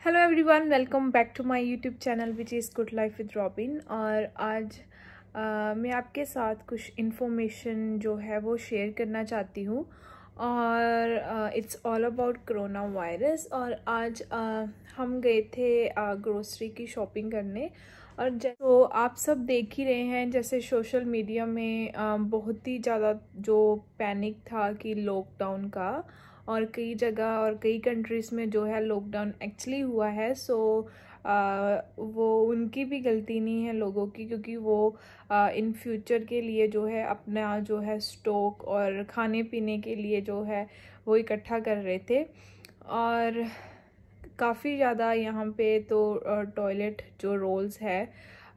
Hello everyone welcome back to my YouTube channel which is good life with Robin और आज uh, मैं आपके साथ कुछ इन्फॉर्मेशन जो है वो शेयर करना चाहती हूँ। और it's all about corona virus और आज uh, हम गए थे ग्रोसरी की शॉपिंग करने। और तो आप सब देख ही रहे हैं जैसे सोशल मीडिया में बहुत ही ज़्यादा जो पैनिक था कि लॉकडाउन का। और कई जगह और कई कंट्रीज़ में जो है लॉकडाउन एक्चुअली हुआ है सो आ, वो उनकी भी गलती नहीं है लोगों की क्योंकि वो आ, इन फ्यूचर के लिए जो है अपना जो है स्टॉक और खाने पीने के लिए जो है वो इकट्ठा कर रहे थे। और काफ़ी ज़्यादा यहाँ पे तो टॉयलेट जो रोल्स है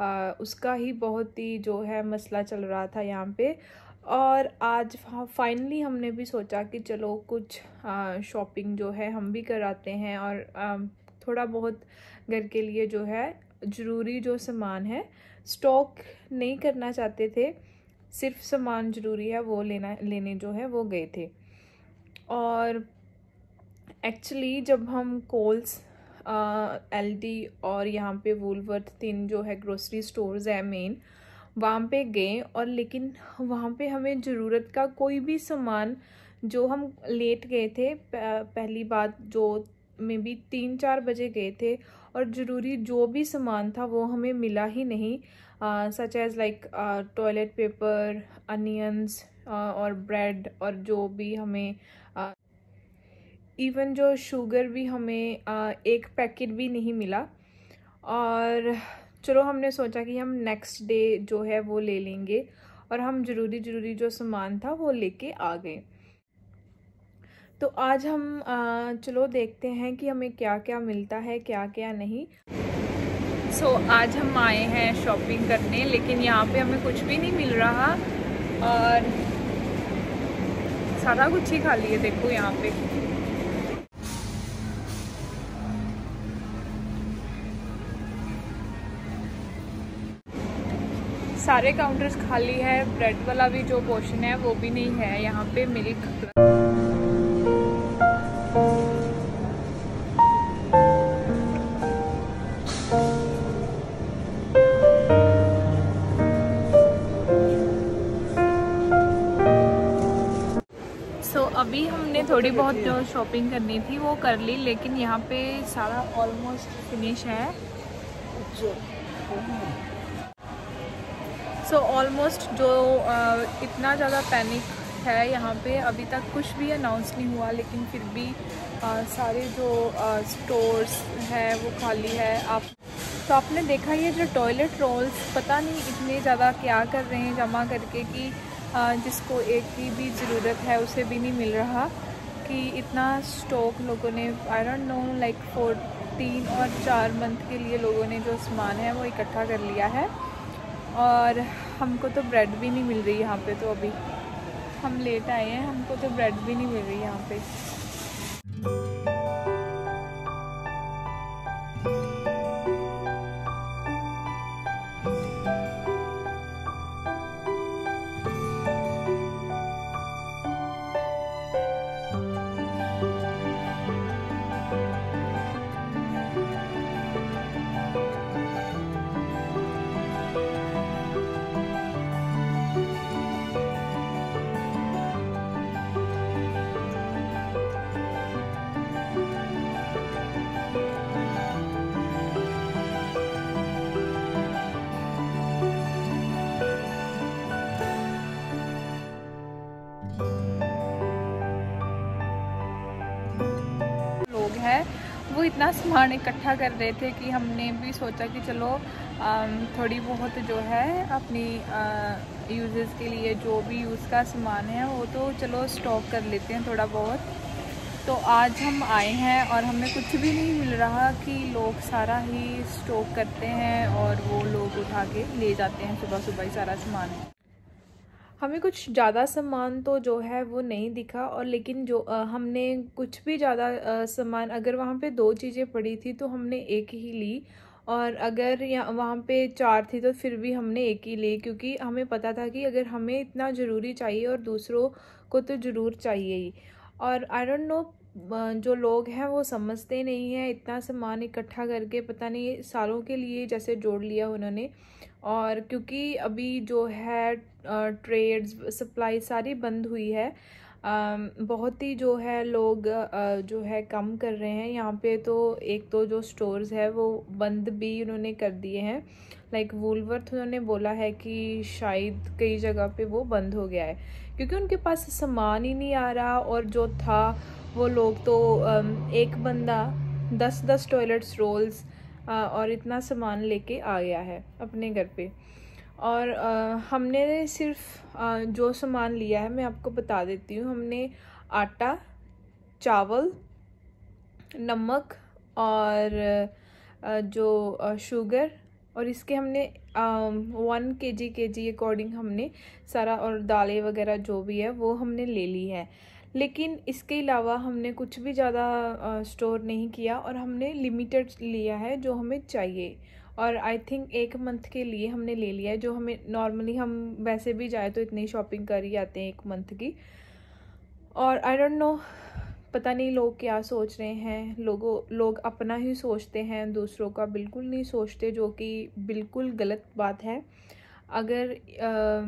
आ, उसका ही बहुत ही जो है मसला चल रहा था यहाँ पे। और आज फाइनली हमने भी सोचा कि चलो कुछ शॉपिंग जो है हम भी कराते हैं और आ, थोड़ा बहुत घर के लिए जो है ज़रूरी जो सामान है स्टॉक नहीं करना चाहते थे सिर्फ़ सामान ज़रूरी है वो लेना लेने जो है वो गए थे। और एक्चुअली जब हम कोल्स एल डी और यहाँ पे वूलवर्थ तीन जो है ग्रोसरी स्टोर्स है मेन वहाँ पे गए और लेकिन वहाँ पे हमें ज़रूरत का कोई भी सामान जो हम लेट गए थे पहली बात जो मे बी तीन चार बजे गए थे और ज़रूरी जो भी सामान था वो हमें मिला ही नहीं such as like toilet paper onions और ब्रेड और जो भी हमें इवन जो शुगर भी हमें uh, एक पैकेट भी नहीं मिला। और चलो हमने सोचा कि हम नेक्स्ट डे जो है वो ले लेंगे और हम ज़रूरी ज़रूरी जो सामान था वो लेके आ गए। तो आज हम चलो देखते हैं कि हमें क्या क्या मिलता है क्या क्या नहीं। सो so, आज हम आए हैं शॉपिंग करने लेकिन यहाँ पे हमें कुछ भी नहीं मिल रहा और सारा कुछ ही खाली है देखो यहाँ पे। सारे काउंटर्स खाली है ब्रेड वाला भी जो पोर्शन है, वो भी नहीं है, यहाँ पे मिल्क सो अभी हमने थोड़ी बहुत जो शॉपिंग करनी थी, वो कर ली, लेकिन यहाँ पे सारा ऑलमोस्ट फिनिश है। सो so, ऑलमोस्ट जो uh, इतना ज़्यादा पैनिक है यहाँ पे अभी तक कुछ भी अनाउंस नहीं हुआ लेकिन फिर भी uh, सारे जो स्टोर्स uh, है वो खाली है। आप तो आपने देखा ये जो टॉयलेट रोल्स पता नहीं इतने ज़्यादा क्या कर रहे हैं जमा करके कि जिसको एक की भी ज़रूरत है उसे भी नहीं मिल रहा कि इतना स्टॉक लोगों ने I don't know like four तीन और चार मंथ के लिए लोगों ने जो सामान है वो इकट्ठा कर लिया है। और हमको तो ब्रेड भी नहीं मिल रही यहाँ पे तो अभी। हम लेट आए हैं, हमको तो ब्रेड भी नहीं मिल रही यहाँ पे। इतना सामान इकट्ठा कर रहे थे कि हमने भी सोचा कि चलो थोड़ी बहुत जो है अपनी यूजेस के लिए जो भी यूज़ का सामान है, वो तो चलो स्टॉक कर लेते हैं थोड़ा बहुत। तो आज हम आए हैं और हमें कुछ भी नहीं मिल रहा कि लोग सारा ही स्टॉक करते हैं और वो लोग उठा के ले जाते हैं सुबह सुबह ही सारा सामान। हमें कुछ ज़्यादा सामान तो जो है वो नहीं दिखा और लेकिन जो आ, हमने कुछ भी ज़्यादा सामान अगर वहाँ पे दो चीज़ें पड़ी थी तो हमने एक ही ली और अगर यहाँ वहाँ पे चार थी तो फिर भी हमने एक ही ली क्योंकि हमें पता था कि अगर हमें इतना ज़रूरी चाहिए और दूसरों को तो ज़रूर चाहिए ही। और आई डोंट नो जो लोग हैं वो समझते नहीं हैं इतना सामान इकट्ठा करके पता नहीं सालों के लिए जैसे जोड़ लिया उन्होंने और क्योंकि अभी जो है ट्रेड्स सप्लाई सारी बंद हुई है। बहुत ही जो है लोग जो है कम कर रहे हैं। यहाँ पे तो एक तो जो स्टोर्स है, वो बंद भी उन्होंने कर दिए हैं। लाइक वूलवर्थ उन्होंने बोला है कि शायद कई जगह पे वो बंद हो गया है। क्योंकि उनके पास सामान ही नहीं आ रहा और जो था, वो लोग तो एक बंदा दस दस टॉयलेट्स रोल्स और इतना सामान लेके आ गया है अपने घर पे। और हमने सिर्फ़ जो सामान लिया है, मैं आपको बता देती हूँ। हमने आटा, चावल, नमक और जो शुगर और इसके हमने वन के जी के जी अकॉर्डिंग हमने सारा और दालें वगैरह जो भी है, वो हमने ले ली है। लेकिन इसके अलावा हमने कुछ भी ज़्यादा स्टोर नहीं किया और हमने लिमिटेड लिया है जो हमें चाहिए। और आई थिंक एक मंथ के लिए हमने ले लिया है जो हमें नॉर्मली हम वैसे भी जाए तो इतनी शॉपिंग कर ही आते हैं एक मंथ की। और आई डोंट नो पता नहीं लोग क्या सोच रहे हैं। लोगों लोग अपना ही सोचते हैं दूसरों का बिल्कुल नहीं सोचते जो कि बिल्कुल गलत बात है। अगर आ,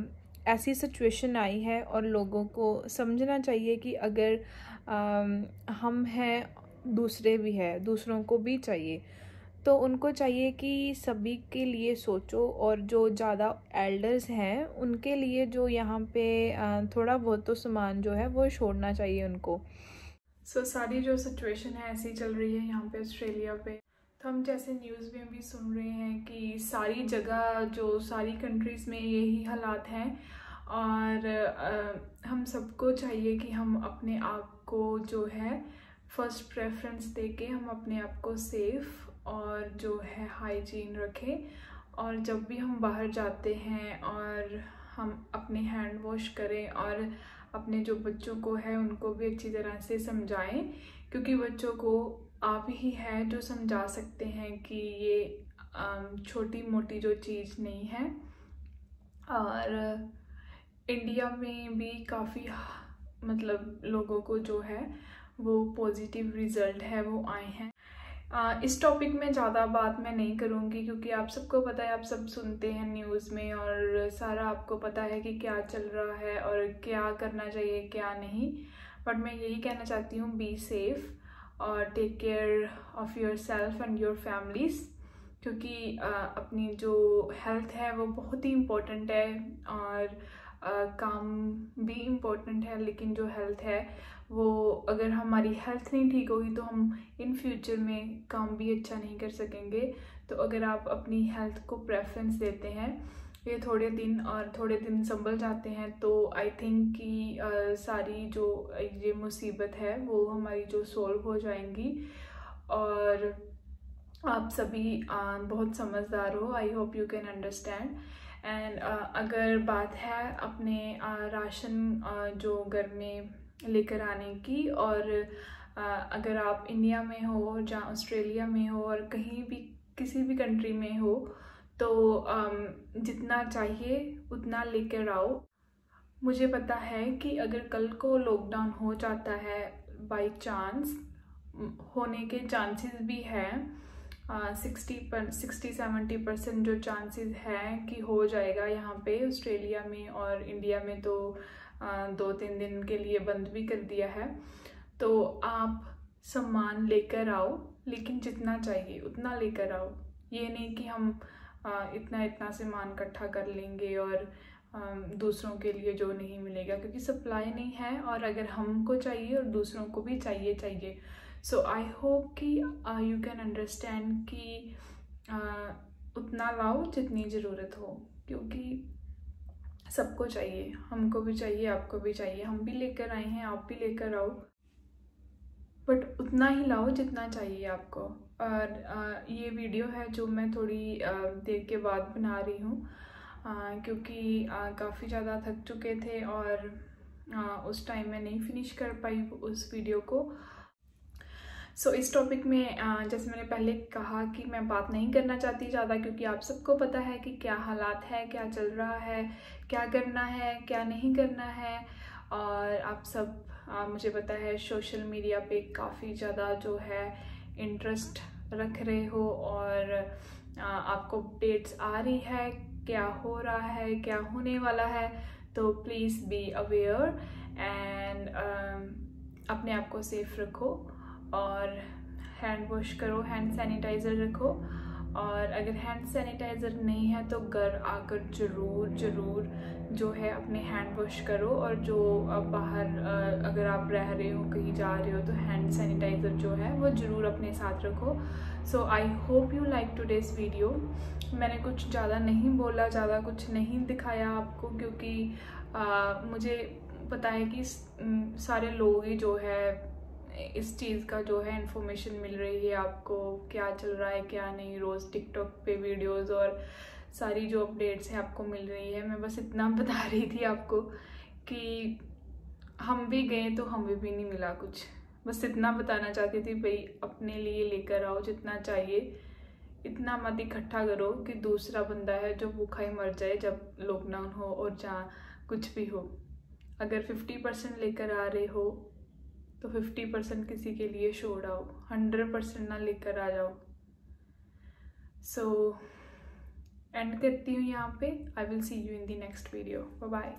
ऐसी सिचुएशन आई है और लोगों को समझना चाहिए कि अगर आ, हम हैं दूसरे भी है दूसरों को भी चाहिए। तो उनको चाहिए कि सभी के लिए सोचो और जो ज़्यादा एल्डर्स हैं उनके लिए जो यहाँ पे थोड़ा बहुत तो सामान जो है वो छोड़ना चाहिए उनको। सो so, सारी जो सिचुएशन है ऐसी चल रही है यहाँ पे ऑस्ट्रेलिया पे। तो हम जैसे न्यूज़ में भी सुन रहे हैं कि सारी जगह जो सारी कंट्रीज़ में यही हालात हैं और आ, हम सबको चाहिए कि हम अपने आप को जो है फ़र्स्ट प्रेफरेंस दे के हम अपने आप को सेफ़ और जो है हाइजीन रखें और जब भी हम बाहर जाते हैं और हम अपने हैंड वॉश करें और अपने जो बच्चों को है उनको भी अच्छी तरह से समझाएँ क्योंकि बच्चों को आप ही है जो समझा सकते हैं कि ये छोटी मोटी जो चीज़ नहीं है। और इंडिया में भी काफ़ी मतलब लोगों को जो है वो पॉजिटिव रिज़ल्ट है वो आए हैं। आ, इस टॉपिक में ज़्यादा बात मैं नहीं करूँगी क्योंकि आप सबको पता है आप सब सुनते हैं न्यूज़ में और सारा आपको पता है कि क्या चल रहा है और क्या करना चाहिए क्या नहीं। बट मैं यही कहना चाहती हूँ बी सेफ़ और take care of yourself and your families क्योंकि अपनी जो हेल्थ है वो बहुत ही इम्पोर्टेंट है और काम भी इम्पोर्टेंट है, लेकिन जो हेल्थ है वो अगर हमारी हेल्थ नहीं ठीक होगी तो हम इन फ्यूचर में काम भी अच्छा नहीं कर सकेंगे। तो अगर आप अपनी हेल्थ को प्रेफरेंस देते हैं ये थोड़े दिन और थोड़े दिन संभल जाते हैं तो आई थिंक कि सारी जो ये मुसीबत है, वो हमारी जो सोल्व हो जाएँगी। और आप सभी बहुत समझदार हो I hope you can understand and अगर बात है अपने राशन जो घर में लेकर आने की, और अगर आप इंडिया में हो, जहाँ ऑस्ट्रेलिया में हो, और कहीं भी, किसी भी कंट्री में हो तो जितना चाहिए, उतना लेकर आओ। मुझे पता है कि अगर कल को लॉकडाउन हो जाता है बाय चांस होने के चांसेस भी हैं। सिक्सटी पर सिक्सटी सेवेंटी परसेंट जो चांसेस हैं कि हो जाएगा यहाँ पे ऑस्ट्रेलिया में और इंडिया में तो दो तीन दिन के लिए बंद भी कर दिया है। तो आप सामान लेकर आओ, लेकिन जितना चाहिए उतना लेकर आओ। ये नहीं कि हम इतना इतना सामान इकट्ठा कर लेंगे और दूसरों के लिए जो नहीं मिलेगा, क्योंकि सप्लाई नहीं है और अगर हमको चाहिए और दूसरों को भी चाहिए चाहिए। सो आई होप कि यू कैन अंडरस्टैंड कि उतना लाओ जितनी ज़रूरत हो, क्योंकि सबको चाहिए, हमको भी चाहिए, आपको भी चाहिए। हम भी लेकर आए हैं, आप भी लेकर आओ। बट उतना ही लाओ जितना चाहिए आपको। और ये वीडियो है जो मैं थोड़ी देर के बाद बना रही हूँ। क्योंकि काफ़ी ज़्यादा थक चुके थे और उस टाइम मैं नहीं फिनिश कर पाई उस वीडियो को। सो so, इस टॉपिक में जैसे मैंने पहले कहा कि मैं बात नहीं करना चाहती ज़्यादा क्योंकि आप सबको पता है कि क्या हालात है क्या चल रहा है क्या करना है क्या नहीं करना है। और आप सब मुझे पता है सोशल मीडिया पे काफ़ी ज़्यादा जो है इंटरेस्ट रख रहे हो और आपको अपडेट्स आ रही है, क्या हो रहा है, क्या होने वाला है तो प्लीज़ बी अवेयर एंड अपने आप को सेफ़ रखो और हैंड वॉश करो हैंड सैनिटाइज़र रखो और अगर हैंड सैनिटाइज़र नहीं है तो घर आकर ज़रूर ज़रूर जो है अपने हैंड वॉश करो और जो बाहर अगर आप रह रहे हो कहीं जा रहे हो तो हैंड सैनिटाइज़र जो है वो ज़रूर अपने साथ रखो। So I hope you like today's video मैंने कुछ ज़्यादा नहीं बोला ज़्यादा कुछ नहीं दिखाया आपको क्योंकि आ, मुझे पता है कि सारे लोग ही जो है इस चीज़ का जो है इन्फॉर्मेशन मिल रही है आपको, क्या चल रहा है, क्या नहीं, रोज़ टिकटॉक पे वीडियोस और सारी जो अपडेट्स हैं आपको मिल रही है। मैं बस इतना बता रही थी आपको कि हम भी गए तो हमें भी नहीं मिला कुछ। बस इतना बताना चाहती थी, भाई, अपने लिए लेकर आओ जितना चाहिए। इतना मत इकट्ठा करो कि दूसरा बंदा है जो भूखा ही मर जाए जब लॉकडाउन हो और जहाँ कुछ भी हो। अगर फिफ्टी परसेंट लेकर आ रहे हो तो फिफ्टी परसेंट किसी के लिए छोड़ आओ हंड्रेड परसेंट ना लेकर आ जाओ। सो एंड करती हूँ यहाँ पे। I will see you in the next video bye